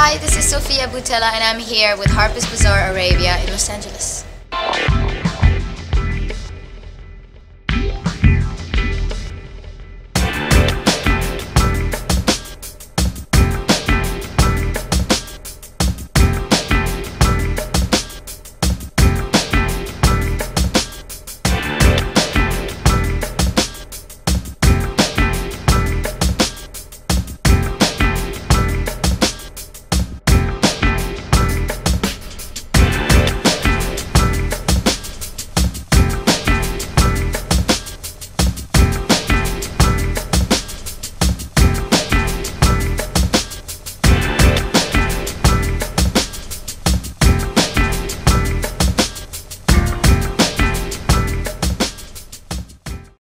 Hi, this is Sofia Butella and I'm here with Harper's Bazaar Arabia in Los Angeles.